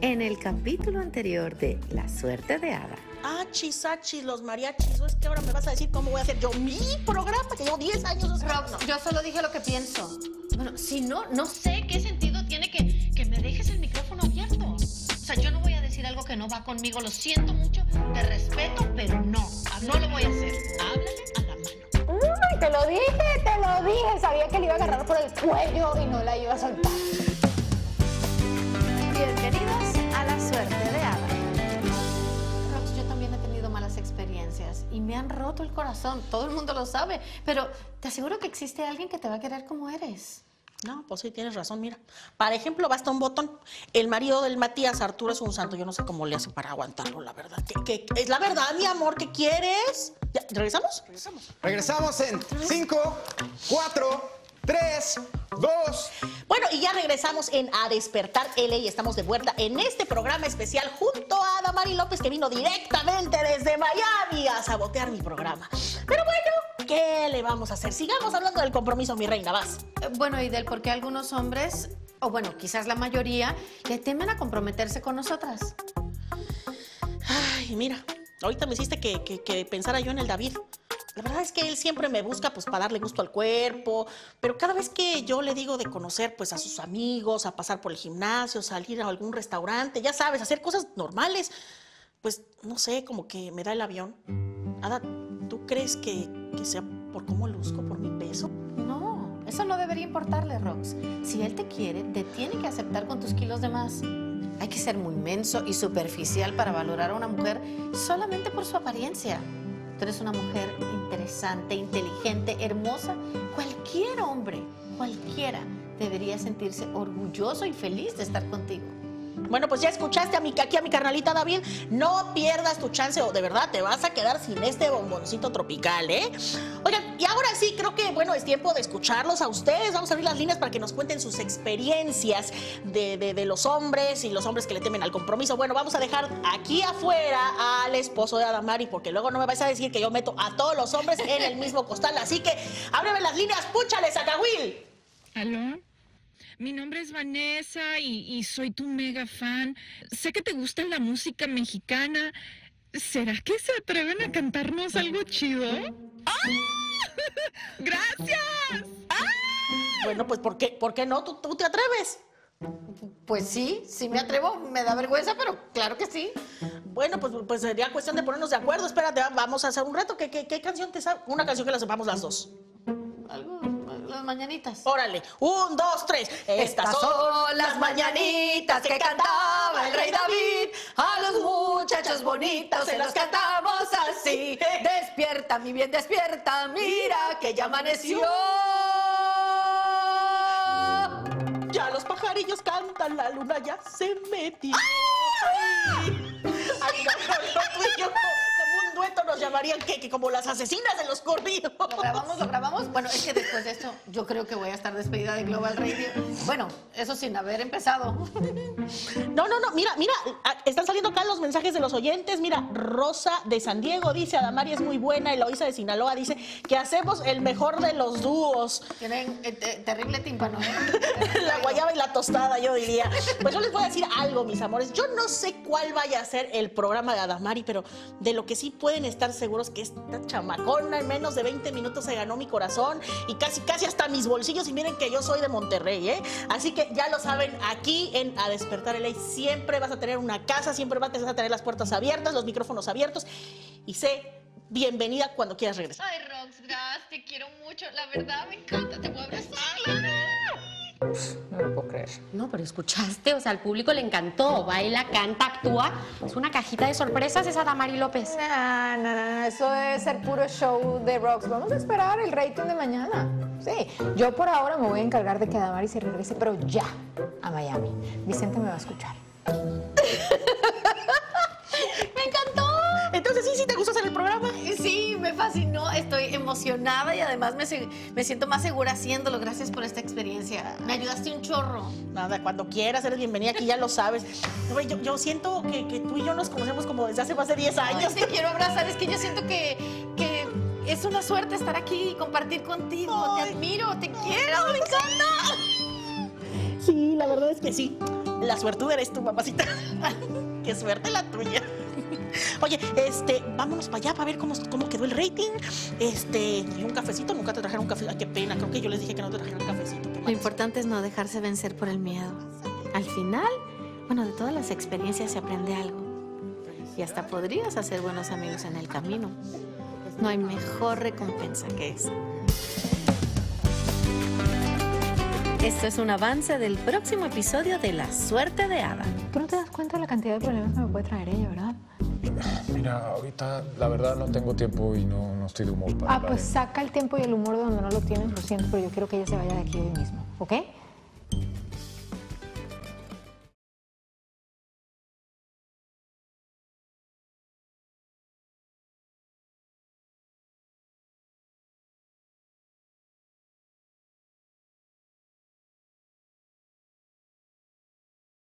en el capítulo anterior de La suerte de Ada. Achis, achis, los mariachis. ¿O es que ahora me vas a decir cómo voy a hacer yo mi programa? Que llevo 10 años. Rox, yo solo dije lo que pienso. Bueno, si no, no sé qué sentido tiene que, que me dejes el micrófono abierto. O sea, yo no voy a decir algo que no va conmigo. Lo siento mucho, te respeto, pero no. No lo voy a hacer. Háblale a la mano. Uy, te lo dije, te lo dije. Sabía que le iba a agarrar por el cuello y no la iba a soltar. Bienvenidos y me han roto el corazón. Todo el mundo lo sabe. Pero te aseguro que existe alguien que te va a querer como eres. No, pues sí, tienes razón, mira. Para ejemplo, basta un botón. El marido del Matías, Arturo, es un santo. Yo no sé cómo le hace para aguantarlo, la verdad. ¿Qué, qué- es la verdad, mi amor, ¿qué quieres? ¿Ya, ¿Regresamos? Regresamos. Regresamos en 5, 4, 3, 2. Y ya regresamos en A Despertar L y estamos de vuelta en este programa especial junto a Adamari López que vino directamente desde Miami a sabotear mi programa. Pero bueno, ¿qué le vamos a hacer? Sigamos hablando del compromiso, mi reina, vas. Eh, Bueno, y del por qué algunos hombres, o bueno, quizás la mayoría, le temen a comprometerse con nosotras. Ay, mira, ahorita me hiciste que, que- que pensara yo en el David. La verdad es que él siempre me busca pues para darle gusto al cuerpo, pero cada vez que yo le digo de conocer pues a sus amigos, a pasar por el gimnasio, salir a algún restaurante, ya sabes, hacer cosas normales, pues no sé, como que me da el avión. Ada, ¿tú crees que, que sea por cómo luzco, por mi peso? No, eso no debería importarle, Rox. Si él te quiere, te tiene que aceptar con tus kilos de más. Hay que ser muy menso y superficial para valorar a una mujer solamente por su apariencia. Tú eres una mujer interesante, inteligente, hermosa. Cualquier hombre, cualquiera, debería sentirse orgulloso y feliz de estar contigo. Bueno, pues ya escuchaste a mi, aquí a mi carnalita David. No pierdas tu chance o de verdad te vas a quedar sin este bomboncito tropical, ¿eh? Oigan, y ahora sí, creo que, bueno, es tiempo de escucharlos a ustedes. Vamos a abrir las líneas para que nos cuenten sus experiencias de, de- los hombres y los hombres que le temen al compromiso. Bueno, vamos a dejar aquí afuera al esposo de Adamari porque luego no me vais a decir que yo meto a todos los hombres en el mismo costal. Así que ábreme las líneas, púchales a Cahuil. ¿Aló? Mi nombre es Vanessa y, y soy tu mega fan. Sé que te gusta la música mexicana. ¿Será que se atreven a cantarnos algo chido? ¡Ah! ¡Gracias! Bueno, pues ¿por qué, por qué no? ¿Tú, tú te atreves? Pues sí, sí me atrevo, me da vergüenza, pero claro que sí. Bueno, pues, pues sería cuestión de ponernos de acuerdo. Espérate, va- vamos a hacer un reto. ¿Qué, qué, qué canción te sabes? Una canción que la sepamos las dos. Algo, mañanitas. Órale. Un, dos, tres. Estas son las mañanitas que cantaba el rey David. A los muchachos bonitos se los cantamos así. Despierta, mi bien, despierta, mira que ya amaneció. Ya los pajarillos cantan, la luna ya se metió. Ay, Ay, no, no, no, como un dueto nos llamarían que, que como las asesinas de los corridos. ¿Lo grabamos? ¿Lo grabamos? Bueno, es que después de esto yo creo que voy a estar despedida de Global Radio. Bueno, eso sin haber empezado. No, no, no, mira, mira, ah, están saliendo acá los mensajes de los oyentes. Mira, Rosa de San Diego dice, Adamari es muy buena, Eloisa de Sinaloa dice que hacemos el mejor de los dúos. Tienen eh, te- terrible tímpano, ¿eh? La guayaba y la tostada, yo diría. Pues yo les voy a decir algo, mis amores. Yo no sé cuál vaya a ser el programa de Adamari, pero de lo que sí pueden estar seguros que esta chamacona en menos de 20 minutos se ganó mi corazón y casi, casi hasta mis bolsillos. Y miren que yo soy de Monterrey, ¿eh? Así que ya lo saben, aquí en A Despertar el Ley siempre vas a tener una casa, siempre vas a tener las puertas abiertas, los micrófonos abiertos. Y sé, bienvenida cuando quieras regresar. Ay, Rox, te quiero mucho. La verdad, me encanta, te a abrazar. No, pero escuchaste, o sea, al público le encantó. Baila, canta, actúa. Es una cajita de sorpresas esa Damari López. No, no, no, eso debe ser puro show de Rox. Vamos a esperar el rating de mañana. Sí, yo por ahora me voy a encargar de que Adamari se regrese, pero ya a Miami. Vicente me va a escuchar. Además me, me siento más segura haciéndolo. Gracias por esta experiencia. Me ayudaste un chorro. Nada, cuando quieras, eres bienvenida aquí, ya lo sabes. Yo, yo siento que, que tú y yo nos conocemos como desde hace más de 10 Ay, años. te quiero abrazar. Es que yo siento que, que es una suerte estar aquí y compartir contigo. Ay. Te admiro, te quiero, me encanta. Sí, la verdad es que sí. La suertuda eres tú, mamacita. Qué suerte la tuya. Oye, este, vámonos para allá para ver cómo, cómo quedó el rating. Este, y un cafecito, nunca te trajeron un café. Ay, qué pena, creo que yo les dije que no te trajeron un cafecito. Lo importante es no dejarse vencer por el miedo. Al final, bueno, de todas las experiencias se aprende algo. Y hasta podrías hacer buenos amigos en el camino. No hay mejor recompensa que esa. Esto es un avance del próximo episodio de La Suerte de Ada. Tú no te das cuenta de la cantidad de problemas que me puede traer ella, ¿verdad? Mira, ahorita la verdad no tengo tiempo y no, no estoy de humor para Ah, hablar pues saca el tiempo y el humor de donde no lo tienes, lo siento, pero yo quiero que ella se vaya de aquí hoy mismo, ¿ok?